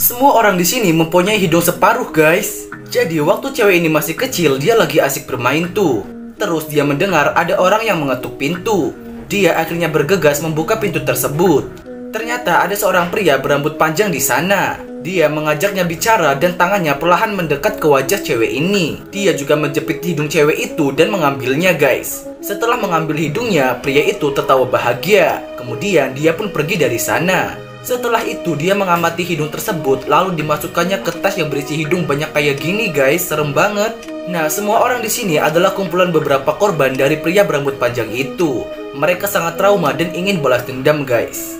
Semua orang di sini mempunyai hidung separuh, guys. Jadi waktu cewek ini masih kecil, dia lagi asik bermain tuh. Terus dia mendengar ada orang yang mengetuk pintu. Dia akhirnya bergegas membuka pintu tersebut. Ternyata ada seorang pria berambut panjang di sana. Dia mengajaknya bicara dan tangannya perlahan mendekat ke wajah cewek ini. Dia juga menjepit hidung cewek itu dan mengambilnya, guys. Setelah mengambil hidungnya, pria itu tertawa bahagia. Kemudian dia pun pergi dari sana. Setelah itu dia mengamati hidung tersebut lalu dimasukkannya ke tas yang berisi hidung banyak kayak gini guys, serem banget. Nah, semua orang di sini adalah kumpulan beberapa korban dari pria berambut panjang itu. Mereka sangat trauma dan ingin balas dendam guys.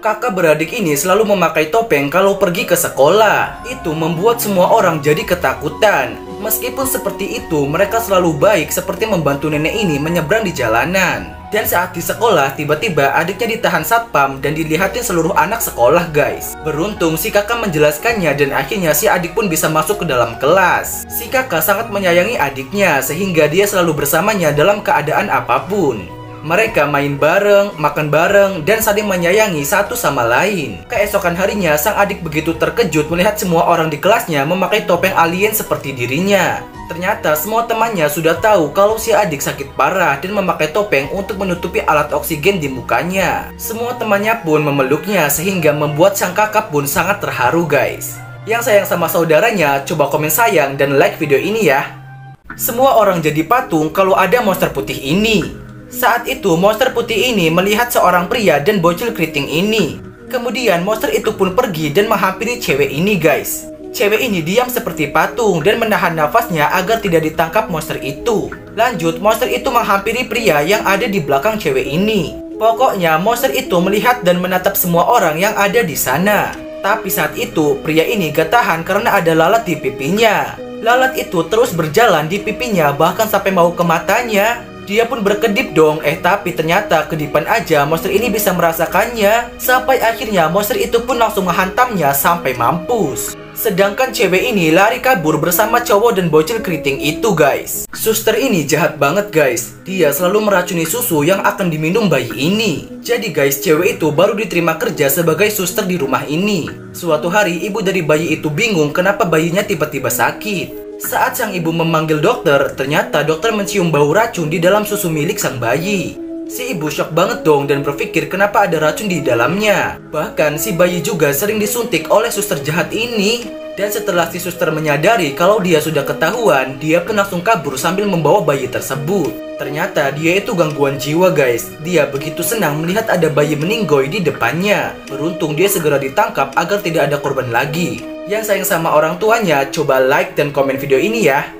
Kakak beradik ini selalu memakai topeng kalau pergi ke sekolah. Itu membuat semua orang jadi ketakutan. Meskipun seperti itu, mereka selalu baik seperti membantu nenek ini menyeberang di jalanan. Dan saat di sekolah, tiba-tiba adiknya ditahan satpam dan dilihatin seluruh anak sekolah guys. Beruntung si kakak menjelaskannya dan akhirnya si adik pun bisa masuk ke dalam kelas. Si kakak sangat menyayangi adiknya sehingga dia selalu bersamanya dalam keadaan apa pun. Mereka main bareng, makan bareng, dan saling menyayangi satu sama lain. Keesokan harinya, sang adik begitu terkejut melihat semua orang di kelasnya memakai topeng alien seperti dirinya. Ternyata semua temannya sudah tahu kalau si adik sakit parah dan memakai topeng untuk menutupi alat oksigen di mukanya. Semua temannya pun memeluknya sehingga membuat sang kakak pun sangat terharu guys. Yang sayang sama saudaranya, coba komen sayang dan like video ini ya. Semua orang jadi patung kalau ada monster putih ini. Saat itu monster putih ini melihat seorang pria dan bocil keriting ini. Kemudian monster itu pun pergi dan menghampiri cewek ini guys. Cewek ini diam seperti patung dan menahan nafasnya agar tidak ditangkap monster itu. Lanjut, monster itu menghampiri pria yang ada di belakang cewek ini. Pokoknya, monster itu melihat dan menatap semua orang yang ada di sana. Tapi saat itu, pria ini gak tahan karena ada lalat di pipinya. Lalat itu terus berjalan di pipinya bahkan sampai mau ke matanya. Dia pun berkedip dong, eh tapi ternyata kedipan aja monster ini bisa merasakannya. Sampai akhirnya monster itu pun langsung menghantamnya sampai mampus. Sedangkan cewek ini lari kabur bersama cowok dan bocil keriting itu guys. Suster ini jahat banget guys. Dia selalu meracuni susu yang akan diminum bayi ini. Jadi guys, cewek itu baru diterima kerja sebagai suster di rumah ini. Suatu hari ibu dari bayi itu bingung kenapa bayinya tiba-tiba sakit. Saat sang ibu memanggil dokter, ternyata dokter mencium bau racun di dalam susu milik sang bayi. Si ibu shock banget dong dan berpikir kenapa ada racun di dalamnya. Bahkan si bayi juga sering disuntik oleh suster jahat ini. Dan setelah si suster menyadari kalau dia sudah ketahuan, dia pun langsung kabur sambil membawa bayi tersebut. Ternyata dia itu gangguan jiwa guys. Dia begitu senang melihat ada bayi meninggoy di depannya. Beruntung dia segera ditangkap agar tidak ada korban lagi. Yang sayang sama orang tuanya, coba like dan komen video ini ya.